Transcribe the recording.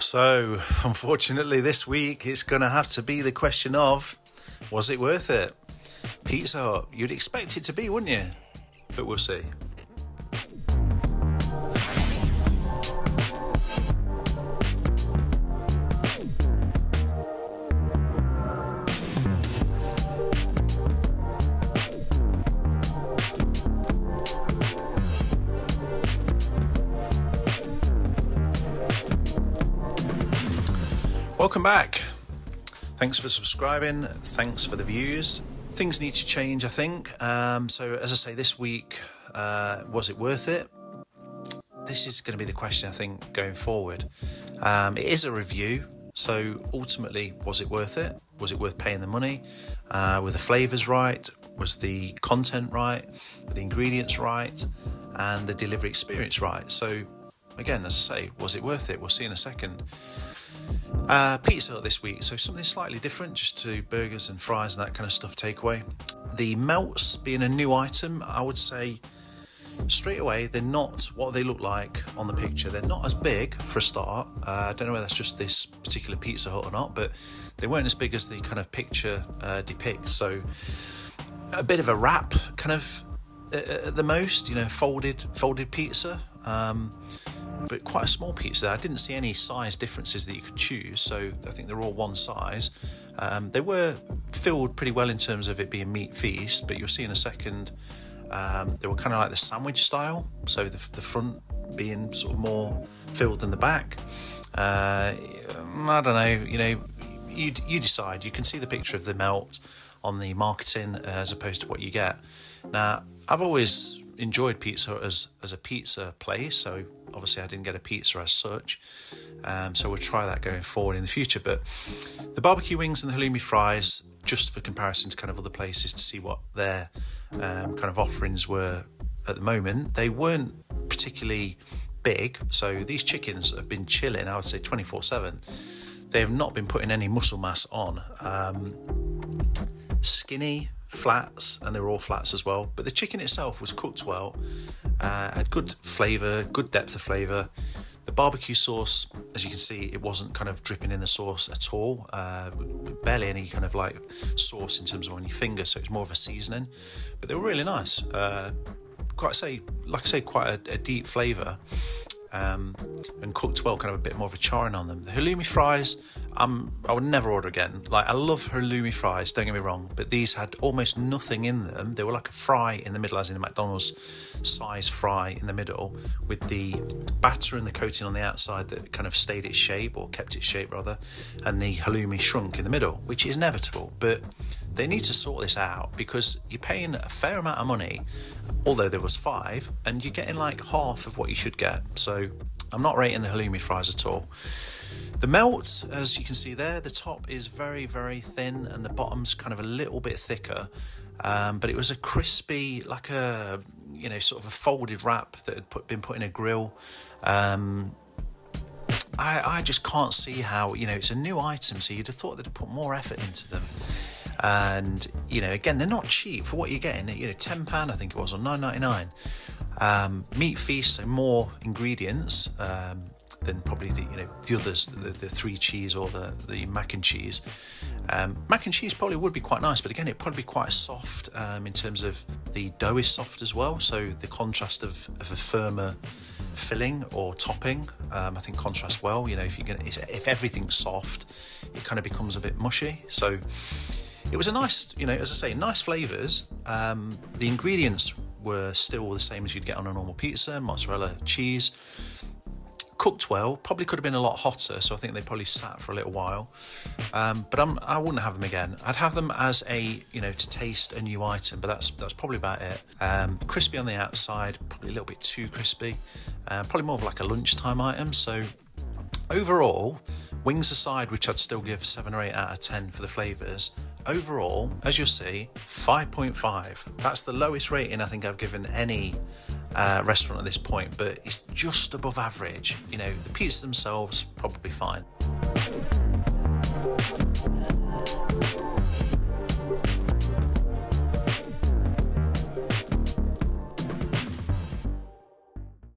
So, unfortunately, this week it's going to have to be the question of was it worth it? Pizza Hut, you'd expect it to be, wouldn't you? But we'll see. Welcome back. Thanks for subscribing. Thanks for the views. Things need to change, I think. Um, so, as I say, this week, uh, was it worth it? This is going to be the question, I think, going forward. Um, it is a review. So, ultimately, was it worth it? Was it worth paying the money? Uh, were the flavours right? Was the content right? Were the ingredients right? And the delivery experience right? So, again, as I say, was it worth it? We'll see in a second. Uh, pizza this week, so something slightly different, just to burgers and fries and that kind of stuff takeaway. The melts being a new item, I would say straight away they're not what they look like on the picture. They're not as big for a start. Uh, I don't know whether that's just this particular Pizza Hut or not, but they weren't as big as the kind of picture uh, depicts. So a bit of a wrap, kind of at the most, you know, folded folded pizza. Um, but quite a small pizza. I didn't see any size differences that you could choose, so I think they're all one size. Um, they were filled pretty well in terms of it being meat feast, but you'll see in a second um, they were kind of like the sandwich style, so the, the front being sort of more filled than the back. Uh, I don't know, you know, you you decide. You can see the picture of the melt on the marketing uh, as opposed to what you get. Now, I've always enjoyed Pizza as as a pizza place, so obviously I didn't get a pizza as such. Um, so we'll try that going forward in the future. But the barbecue wings and the halloumi fries, just for comparison to kind of other places to see what their um, kind of offerings were at the moment, they weren't particularly big. So these chickens have been chilling, I would say 24 7. They have not been putting any muscle mass on. Um, skinny, flats, and they were all flats as well. But the chicken itself was cooked well, uh, had good flavour, good depth of flavour. The barbecue sauce, as you can see, it wasn't kind of dripping in the sauce at all. Uh, barely any kind of like sauce in terms of on your finger, so it's more of a seasoning. But they were really nice. Uh, quite say, like I say, quite a, a deep flavour um, and cooked well, kind of a bit more of a charring on them. The halloumi fries, um, I would never order again. Like I love halloumi fries, don't get me wrong, but these had almost nothing in them. They were like a fry in the middle, as in a McDonald's size fry in the middle, with the batter and the coating on the outside that kind of stayed its shape or kept its shape rather, and the halloumi shrunk in the middle, which is inevitable. But they need to sort this out because you're paying a fair amount of money although there was five, and you're getting like half of what you should get. So I'm not rating the halloumi fries at all. The melt, as you can see there, the top is very, very thin, and the bottom's kind of a little bit thicker. Um, but it was a crispy, like a you know, sort of a folded wrap that had put, been put in a grill. Um, I, I just can't see how you know it's a new item, so you'd have thought they'd have put more effort into them. And you know again they're not cheap for what you're getting you know 10 pound i think it was or 9.99 um, meat feast so more ingredients um, than probably the you know the others the, the three cheese or the the mac and cheese. Um, mac and cheese probably would be quite nice but again it'd probably be quite soft um, in terms of the dough is soft as well so the contrast of, of a firmer filling or topping um, I think contrasts well you know if you get if everything's soft it kind of becomes a bit mushy so it was a nice, you know, as I say, nice flavours. Um, the ingredients were still the same as you'd get on a normal pizza mozzarella, cheese. Cooked well, probably could have been a lot hotter, so I think they probably sat for a little while. Um, but I'm, I wouldn't have them again. I'd have them as a, you know, to taste a new item, but that's that's probably about it. Um, crispy on the outside, probably a little bit too crispy. Uh, probably more of like a lunchtime item. So overall, wings aside, which I'd still give seven or eight out of ten for the flavours, overall, as you'll see, 5.5. That's the lowest rating I think I've given any uh, restaurant at this point, but it's just above average. You know, the pizzas themselves, probably fine.